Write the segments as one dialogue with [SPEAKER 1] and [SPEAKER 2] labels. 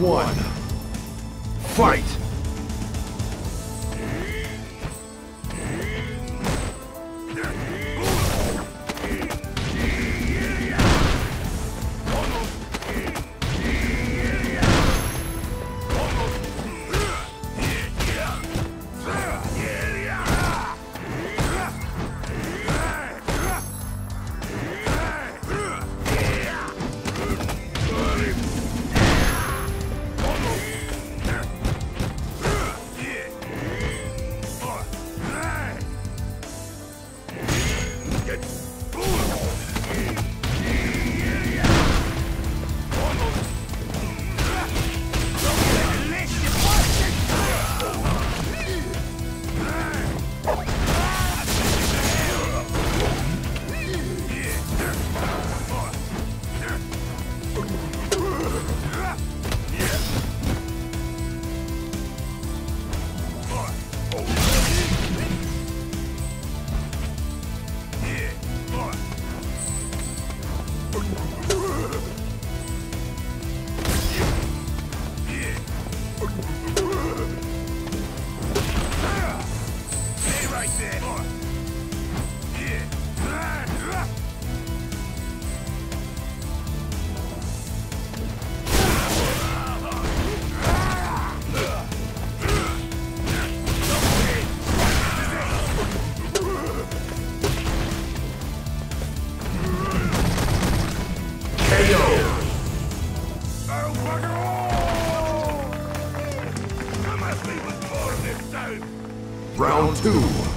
[SPEAKER 1] One. Fight! Two.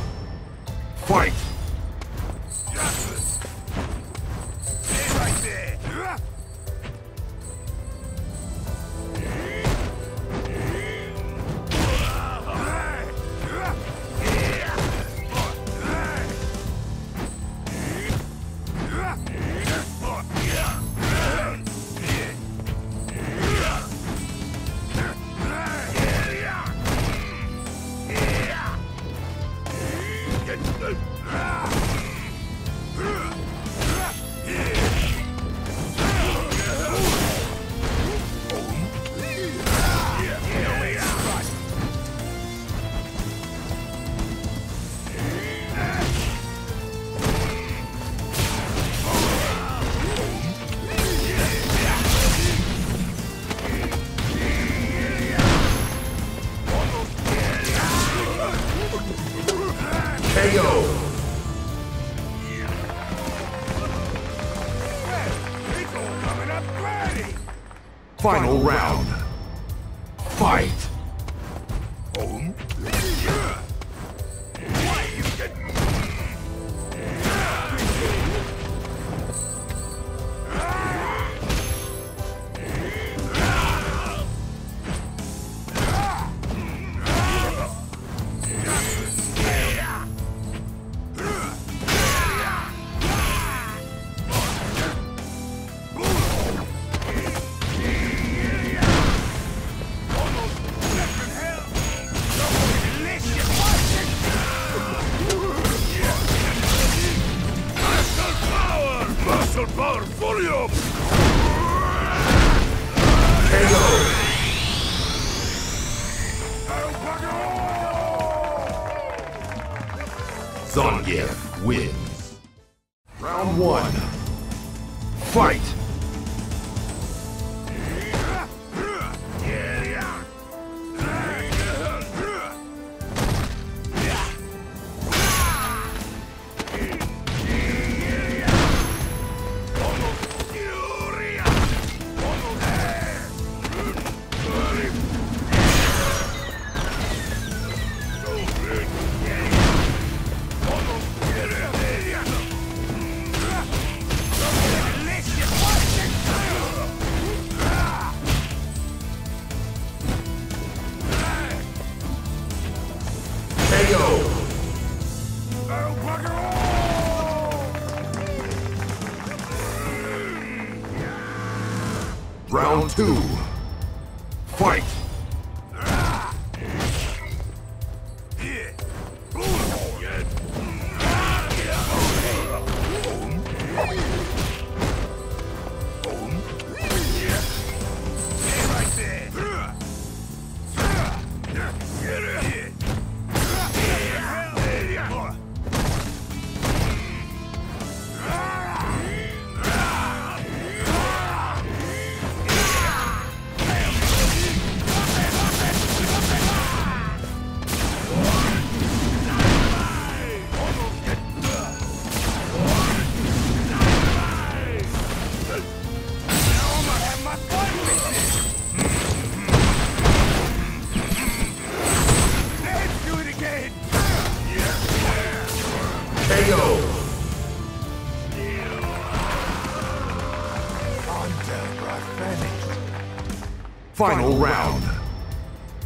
[SPEAKER 1] Final round. Fight!
[SPEAKER 2] Muscle power fully up!
[SPEAKER 1] KO! Zangief wins. Round one. Fight! Round two. Final round.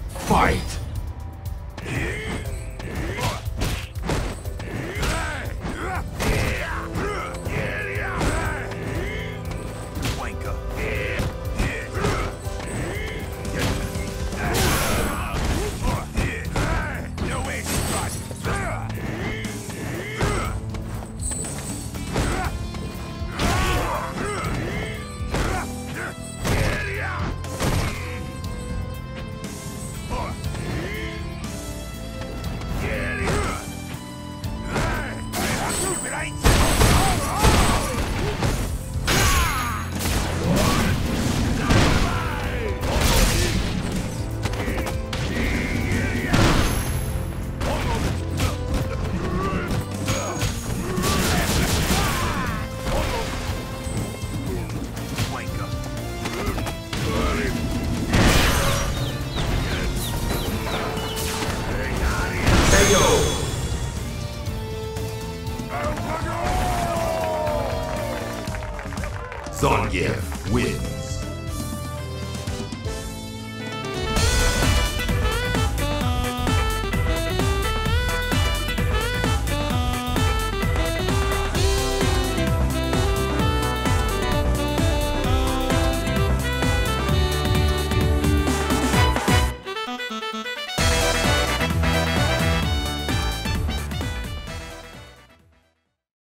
[SPEAKER 1] Fight! Zangief wins.